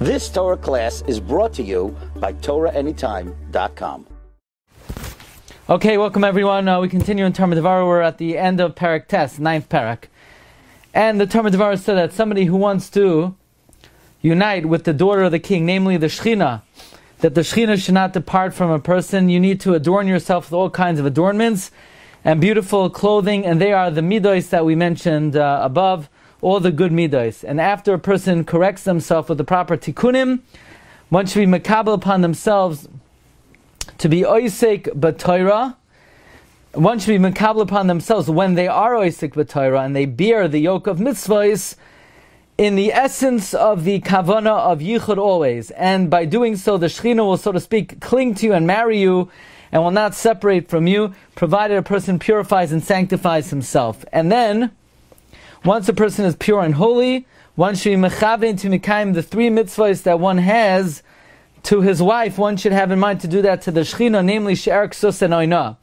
This Torah class is brought to you by TorahAnytime.com. Okay, welcome everyone. Uh, we continue in Tomer Devorah. We're at the end of Parak Tes, ninth Parak. And the Tomer Devorah said that somebody who wants to unite with the daughter of the king, namely the Shechina, that the Shechina should not depart from a person, you need to adorn yourself with all kinds of adornments and beautiful clothing, and they are the midos that we mentioned uh, above all the good midas. And after a person corrects themselves with the proper tikkunim, one should be makabel upon themselves to be oisek b'toira. One should be makabel upon themselves when they are oisek b'toira and they bear the yoke of mitzvahs in the essence of the kavana of yichud always. And by doing so, the shechina will, so to speak, cling to you and marry you and will not separate from you, provided a person purifies and sanctifies himself. And then, once a person is pure and holy, one should be mechavein to mikayim the three mitzvahs that one has to his wife. One should have in mind to do that to the shechina, namely she'er ksus and oina.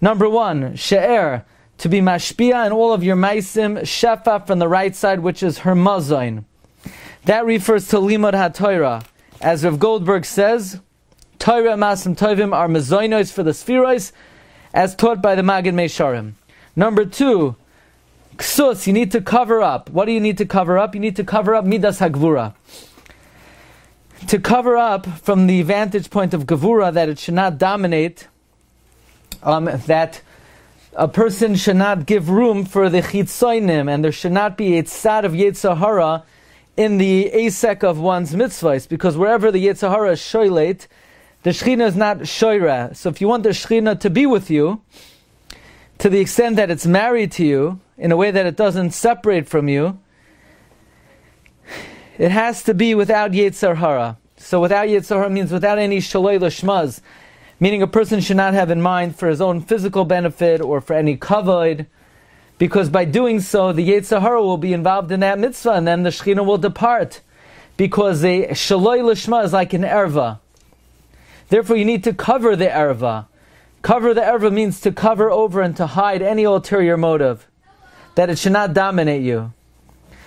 Number one, she'er, to be mashpia in all of your maisim, shefa from the right side, which is her mazain. That refers to limud ha As Rav Goldberg says, Torah masim tovim are mazoinos for the spherois, as taught by the Magid Meisharim. Number two, Ksus, you need to cover up. What do you need to cover up? You need to cover up Midas Hagvura. To cover up from the vantage point of Gavura that it should not dominate, um, that a person should not give room for the chitzoinim, and there should not be a tzad of Yetzer Hara in the asek of one's mitzvahs, because wherever the Yetzer Hara is shoylate, the Shechina is not shoyra. So if you want the Shechina to be with you, to the extent that it's married to you, in a way that it doesn't separate from you, it has to be without Yetzer Hara. So without Yetzer Hara means without any Shaloi Lashmaz, meaning a person should not have in mind for his own physical benefit or for any kavod, because by doing so, the Yetzer Hara will be involved in that mitzvah, and then the Shekhinah will depart, because a Shaloi Lashma is like an erva. Therefore, you need to cover the erva. Cover the erva means to cover over and to hide any ulterior motive that it should not dominate you.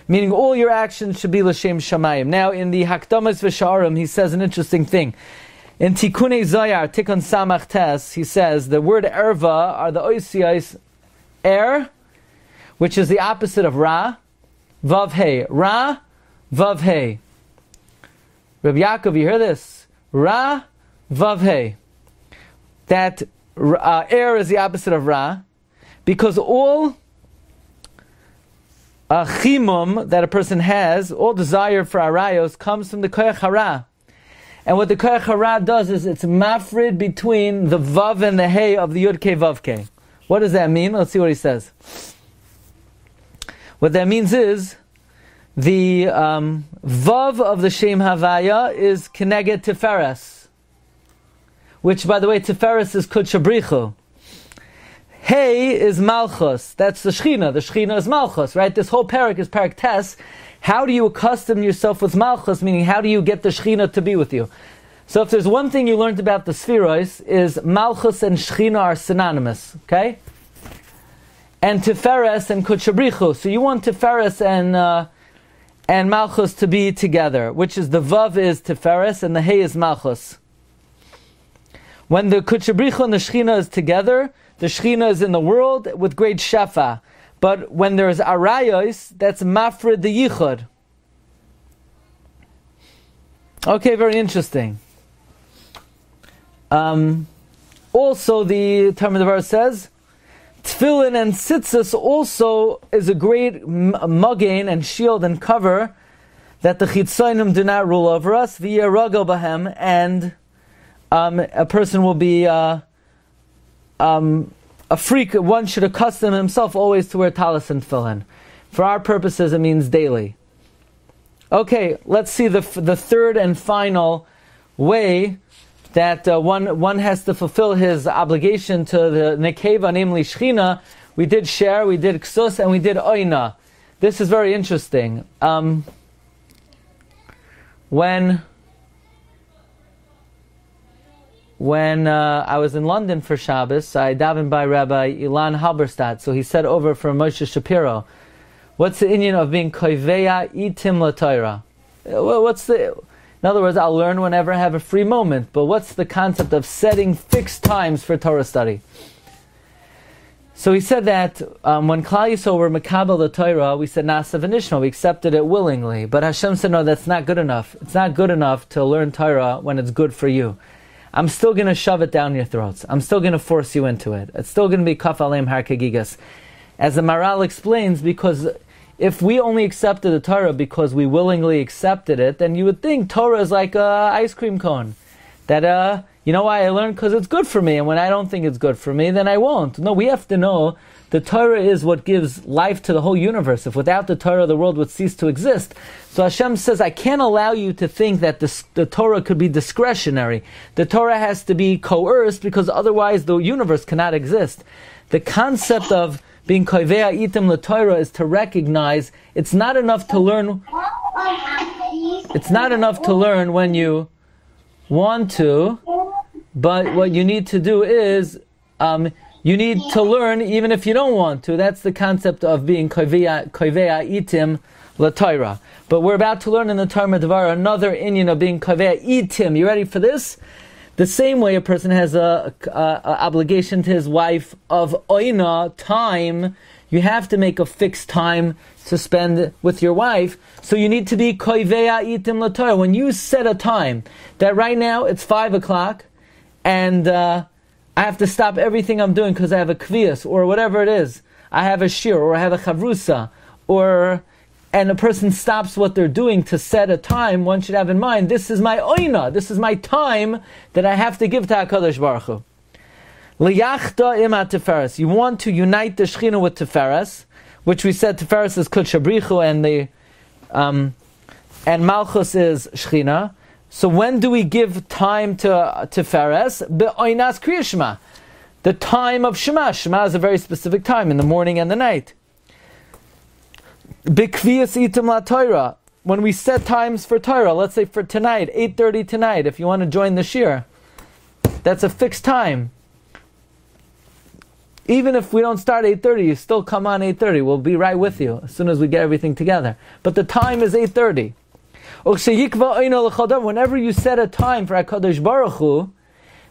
Meaning all your actions should be l'shem shamayim. Now in the Hakdamas v'Sharim, he says an interesting thing. In Tikkun Zohar, Tikkun Samach Tes, he says the word erva are the oisiyais er, which is the opposite of ra, vav hey. Ra, vav hey. Rabbi Yaakov, you hear this? Ra, vav hey. That uh, er is the opposite of ra, because all a chimum that a person has, all desire for arayos, comes from the koyach hara. And what the koyach hara does is it's mafrid between the vav and the hey of the yud ke. What does that mean? Let's see what he says. What that means is the um, vav of the shem havaya is keneged tiferes, which, by the way, tiferes is kudshabrichu. Hey is Malchus. That's the Shechina. The Shechina is Malchus, right? This whole parak is parak Tes. How do you accustom yourself with Malchus? Meaning, how do you get the Shechina to be with you? So, if there's one thing you learned about the Spherois, is Malchus and Shechina are synonymous, okay? And Tiferes and Kudshabrichu. So, you want Tiferes and uh, and Malchus to be together, which is the Vav is Tiferes and the Hey is Malchus. When the Kudshabrichu and the Shechina is together, the Shechina is in the world with great Shefa. But when there's Arayos, that's Mafred the Yichud. Okay, very interesting. Um, also, the the verse says, Tefillin and Tzitzis also is a great mugain and shield and cover that the Chitzonim do not rule over us, via Bahem, and um, a person will be uh, um, a freak, one should accustom himself always to wear talis and tefillin. For our purposes, it means daily. Okay, let's see the, the third and final way that uh, one, one has to fulfill his obligation to the nekeva, namely shchina. We did share, we did ksus, and we did oina. This is very interesting. Um, when when uh, I was in London for Shabbos, I davened by Rabbi Ilan Halberstadt. So he said over for Moshe Shapiro, "What's the inyan of being koiveya itim la Torah? What's the In other words, I'll learn whenever I have a free moment. But what's the concept of setting fixed times for Torah study? So he said that um, when Klal Yisrael were Makabel the Torah, we said Naaseh V'nishma, we accepted it willingly. But Hashem said, no, that's not good enough. It's not good enough to learn Torah when it's good for you. I'm still going to shove it down your throats. I'm still going to force you into it. It's still going to be kaf kagigas. As the Maharal explains, because if we only accepted the Torah because we willingly accepted it, then you would think Torah is like a ice cream cone. That, uh, you know why I learned? Because it's good for me, and when I don't think it's good for me, then I won't. No, we have to know the Torah is what gives life to the whole universe. If without the Torah, the world would cease to exist. So Hashem says, I can't allow you to think that the, the Torah could be discretionary. The Torah has to be coerced because otherwise the universe cannot exist. The concept of being koivea itim the Torah is to recognize it's not enough to learn. It's not enough to learn when you want to, but what you need to do is um, you need to learn even if you don't want to. That's the concept of being koivea itim la But we're about to learn in the Tomer Devorah another inyan of being koivea itim. You ready for this? The same way a person has a, a, a, obligation to his wife of oina time, you have to make a fixed time to spend with your wife. So you need to be koivea itim la When you set a time that right now it's five o'clock, and uh, I have to stop everything I'm doing because I have a kvias or whatever it is. I have a shir or I have a chavrusa or and a person stops what they're doing to set a time, one should have in mind, this is my oina, this is my time that I have to give to HaKadosh Baruch Hu. Liyachta ima teferes. You want to unite the Shechina with teferes, which we said teferes is kudshabrichu and the um, and Malchus is Shechina. So when do we give time to to Fares? Be'oinas kriyashma. The time of Shema. Shema is a very specific time in the morning and the night. Bikviyas itim la Torah. When we set times for Torah, let's say for tonight, 8.30 tonight, if you want to join the Shir, that's a fixed time. Even if we don't start 8.30, you still come on 8.30. We'll be right with you as soon as we get everything together. But the time is 8.30. Whenever you set a time for HaKadosh Baruch Hu,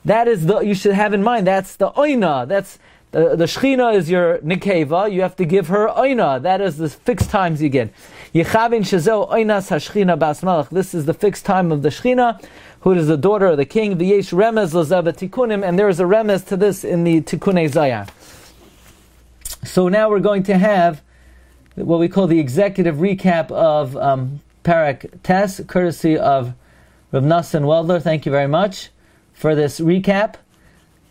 that is the, you should have in mind, that's the oina, that's, the, the Shechina is your Nikeva, you have to give her oina, that is the fixed times you get. Yechavin Shazel oinas hashchina bas this is the fixed time of the Shechina, who is the daughter of the king, v'yesh remez lazava tikunim, and there is a remez to this in the Tikunei Zohar. So now we're going to have what we call the executive recap of um, Parak Tes, courtesy of Rav Nassan Weldler. Thank you very much for this recap.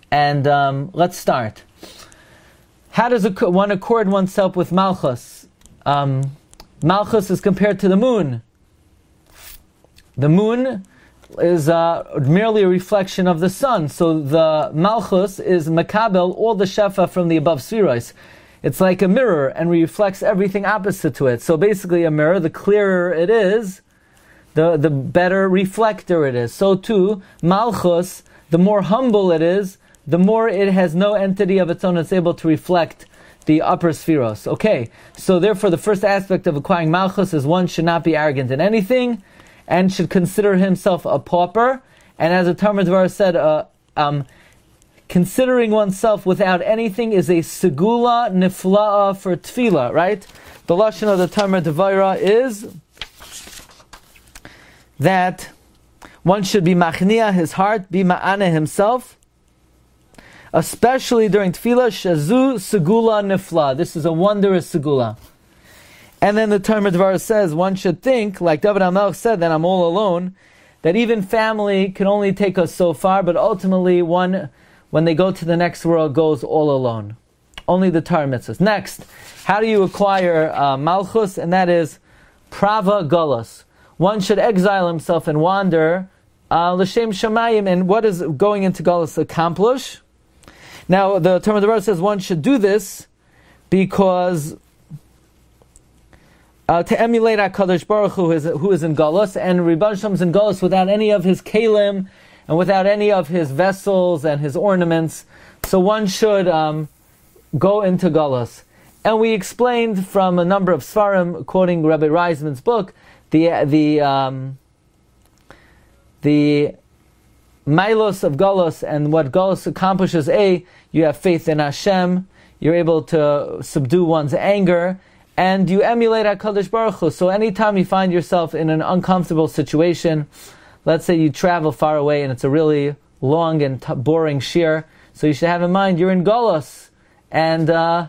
And um, let's start. How does one accord oneself with Malchus? Um, Malchus is compared to the moon. The moon is uh, merely a reflection of the sun. So the Malchus is Makabel, all the Shefa from the above spheroids. It's like a mirror and reflects everything opposite to it. So basically, a mirror, the clearer it is, the, the better reflector it is. So too, Malchus, the more humble it is, the more it has no entity of its own, it's able to reflect the upper spheros. Okay, so therefore, the first aspect of acquiring Malchus is one should not be arrogant in anything and should consider himself a pauper. And as the Talmud said, uh, um, considering oneself without anything is a segula nifla'a for tefillah, right? The lashon of the Tomer Devaira is that one should be machnia his heart, be ma'ana himself, especially during tefillah, shazu segula nifla. This is a wondrous segula. And then the Tomer Devaira says one should think, like David Hamelech said, that I'm all alone, that even family can only take us so far, but ultimately one when they go to the next world, goes all alone. Only the Torah mitzvahs. Next, how do you acquire uh, malchus? And that is prava gullus. One should exile himself and wander uh, l'shem. And what does going into gullus accomplish? Now, the term of the verse says one should do this because uh, to emulate HaKadosh Baruch Hu, who is, who is in Galus, and Rebbe is in Galus without any of his kalim, and without any of his vessels and his ornaments. So one should um, go into Galus. And we explained from a number of Svarim, quoting Rabbi Reisman's book, the, the, um, the milos of Golos and what Golos accomplishes. A, you have faith in Hashem, you're able to subdue one's anger, and you emulate HaKadosh Baruch Hu. So anytime you find yourself in an uncomfortable situation, let's say you travel far away and it's a really long and t- boring shear, so you should have in mind you're in Golos, and uh,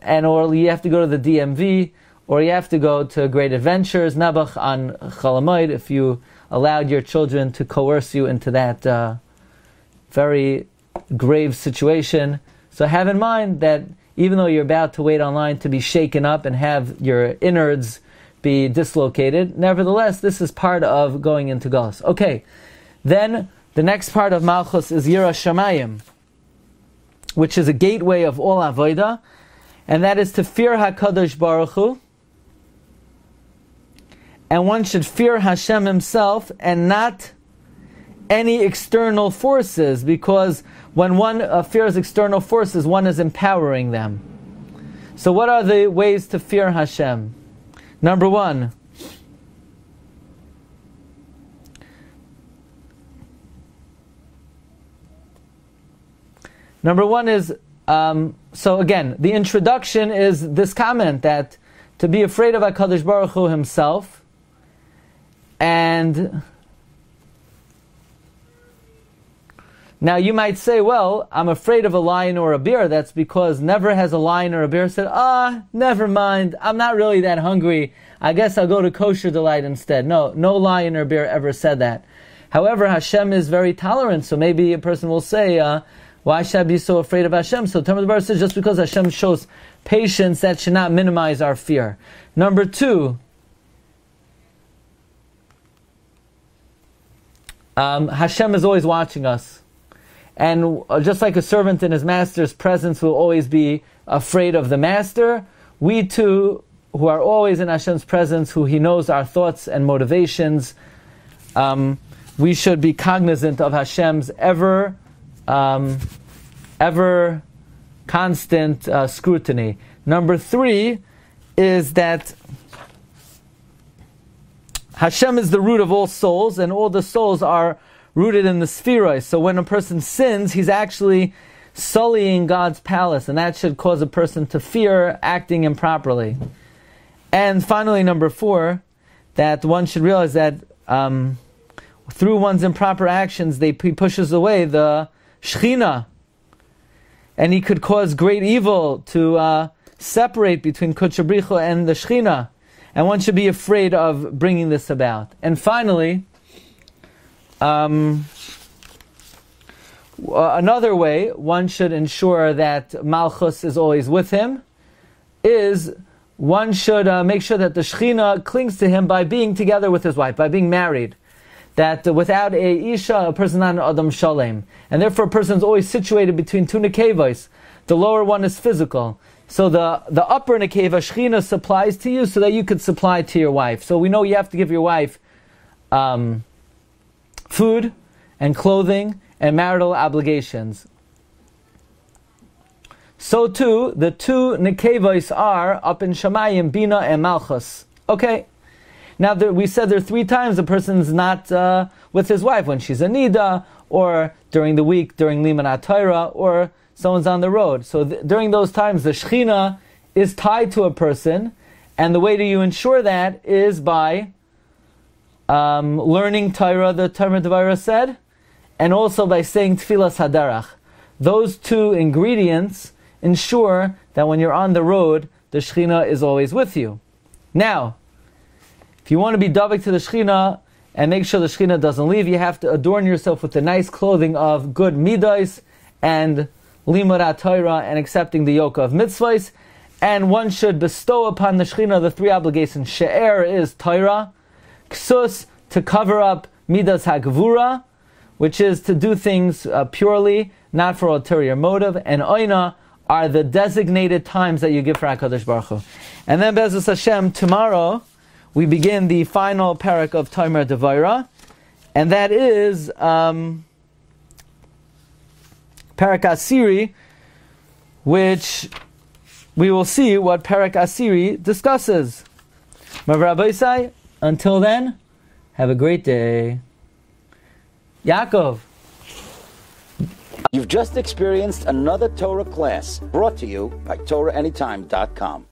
and or you have to go to the DMV, or you have to go to Great Adventures, Nabach on Chalamoid, if you allowed your children to coerce you into that uh, very grave situation. So have in mind that even though you're about to wait online to be shaken up and have your innards be dislocated, nevertheless, this is part of going into Galus. Okay, then the next part of Malchus is Yira Shamayim, which is a gateway of all Avodah, and that is to fear HaKadosh Baruch Hu, and one should fear Hashem himself and not any external forces, because when one uh, fears external forces, one is empowering them. So, what are the ways to fear Hashem? Number one, Number one is um, so again, the introduction is this comment that to be afraid of Hakadosh Baruch Hu Himself, and now you might say, well, I'm afraid of a lion or a bear. That's because never has a lion or a bear said, ah, never mind. I'm not really that hungry. I guess I'll go to kosher delight instead. No, no lion or bear ever said that. However, Hashem is very tolerant, so maybe a person will say. Uh, why should I be so afraid of Hashem? So Talmud Bar says just because Hashem shows patience, that should not minimize our fear. Number two, um, Hashem is always watching us. And uh, just like a servant in his master's presence will always be afraid of the master, we too, who are always in Hashem's presence, who he knows our thoughts and motivations, um, we should be cognizant of Hashem's ever um, ever constant uh, scrutiny. Number three is that Hashem is the root of all souls, and all the souls are rooted in the spheroid. So when a person sins, he's actually sullying God's palace, and that should cause a person to fear acting improperly. And finally, number four, that one should realize that um, through one's improper actions, they, he pushes away the Shechina, and he could cause great evil to uh, separate between Kudshabrichu and the Shechina, and one should be afraid of bringing this about. And finally, um, another way one should ensure that Malchus is always with him is one should uh, make sure that the Shechina clings to him by being together with his wife, by being married that without a isha, a person not an adam shalem, and therefore a person is always situated between two nekevos. The lower one is physical, so the the upper nekeva shechina supplies to you, so that you could supply to your wife. So we know you have to give your wife um, food and clothing and marital obligations. So too, the two nekevos are up in Shemayim, Bina and Malchus. Okay, now, there, we said there three times a person's not uh, with his wife when she's a nida, or during the week during limud Torah, or someone's on the road. So th- during those times, the shechina is tied to a person, and the way do you ensure that is by um, learning Torah, the Tomer Devorah said, and also by saying Tefilas Haderech. Those two ingredients ensure that when you're on the road, the Shekhinah is always with you. Now, if you want to be davik to the Shechina and make sure the Shechina doesn't leave, you have to adorn yourself with the nice clothing of good midas and limud Torah and accepting the yoke of mitzvahs. And one should bestow upon the Shechina the three obligations. She'er is Torah, ksus to cover up midas hagvura, which is to do things uh, purely, not for ulterior motive, and oina are the designated times that you give for Hakadosh Baruch Hu. And then B'ezras Hashem tomorrow we begin the final parak of Tomer Devaira, and that is um, parak Asiri, which we will see what parak Asiri discusses. Rabbi until then, have a great day. Yaakov. You've just experienced another Torah class brought to you by TorahAnytime.com.